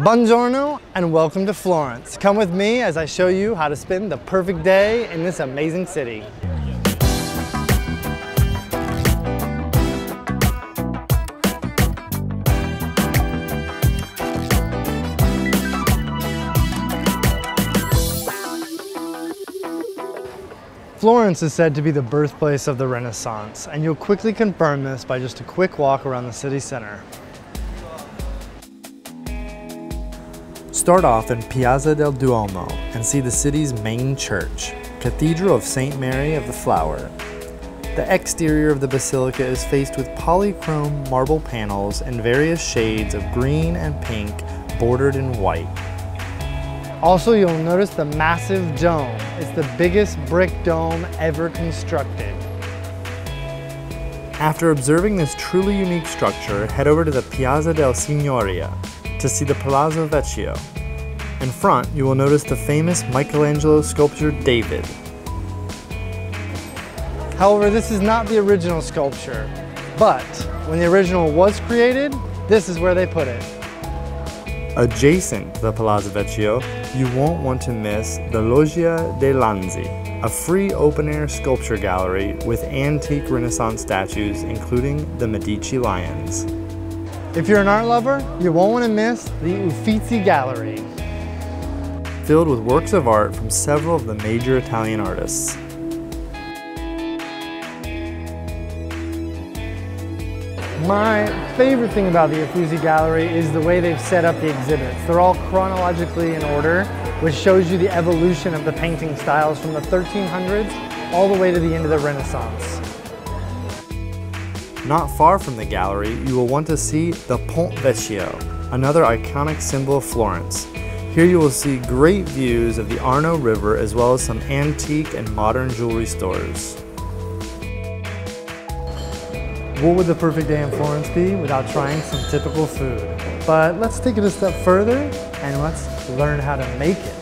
Buongiorno and welcome to Florence. Come with me as I show you how to spend the perfect day in this amazing city. Florence is said to be the birthplace of the Renaissance, and you'll quickly confirm this by just a quick walk around the city center. Start off in Piazza del Duomo and see the city's main church, Cathedral of St. Mary of the Flower. The exterior of the basilica is faced with polychrome marble panels in various shades of green and pink bordered in white. Also, you'll notice the massive dome. It's the biggest brick dome ever constructed. After observing this truly unique structure, head over to the Piazza del Signoria to see the Palazzo Vecchio. In front, you will notice the famous Michelangelo sculpture David. However, this is not the original sculpture, but when the original was created, this is where they put it. Adjacent to the Palazzo Vecchio, you won't want to miss the Loggia dei Lanzi, a free open-air sculpture gallery with antique Renaissance statues including the Medici lions. If you're an art lover, you won't want to miss the Uffizi Gallery. Filled with works of art from several of the major Italian artists. My favorite thing about the Uffizi Gallery is the way they've set up the exhibits. They're all chronologically in order, which shows you the evolution of the painting styles from the 1300s all the way to the end of the Renaissance. Not far from the gallery, you will want to see the Ponte Vecchio, another iconic symbol of Florence. Here you will see great views of the Arno River as well as some antique and modern jewelry stores. What would the perfect day in Florence be without trying some typical food? But let's take it a step further and let's learn how to make it.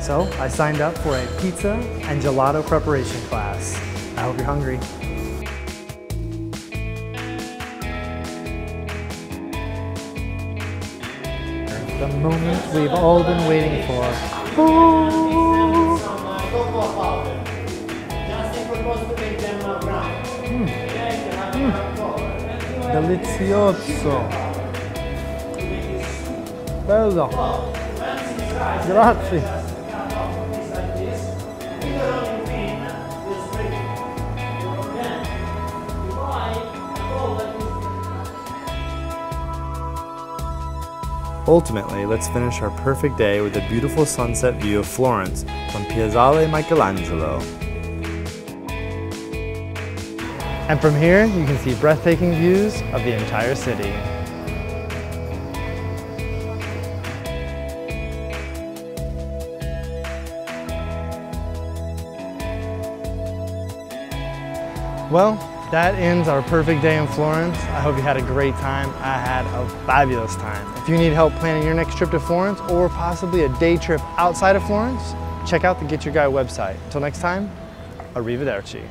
So I signed up for a pizza and gelato preparation class. I hope you're hungry. The moment we've all been waiting for. Ooh. Delizioso. Bello. Grazie. Ultimately, let's finish our perfect day with a beautiful sunset view of Florence from Piazzale Michelangelo. And from here, you can see breathtaking views of the entire city. Well, that ends our perfect day in Florence. I hope you had a great time. I had a fabulous time. If you need help planning your next trip to Florence or possibly a day trip outside of Florence, check out the Get Your Guide website. Until next time, arrivederci.